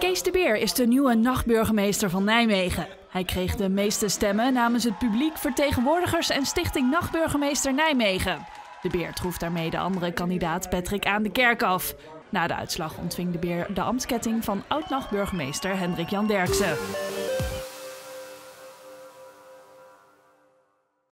Kees de Beer is de nieuwe nachtburgemeester van Nijmegen. Hij kreeg de meeste stemmen namens het publiek, vertegenwoordigers en stichting Nachtburgemeester Nijmegen. De Beer troef daarmee de andere kandidaat Patrick aan de kerk af. Na de uitslag ontving de Beer de ambtsketting van oud-nachtburgemeester Hendrik Jan Derksen.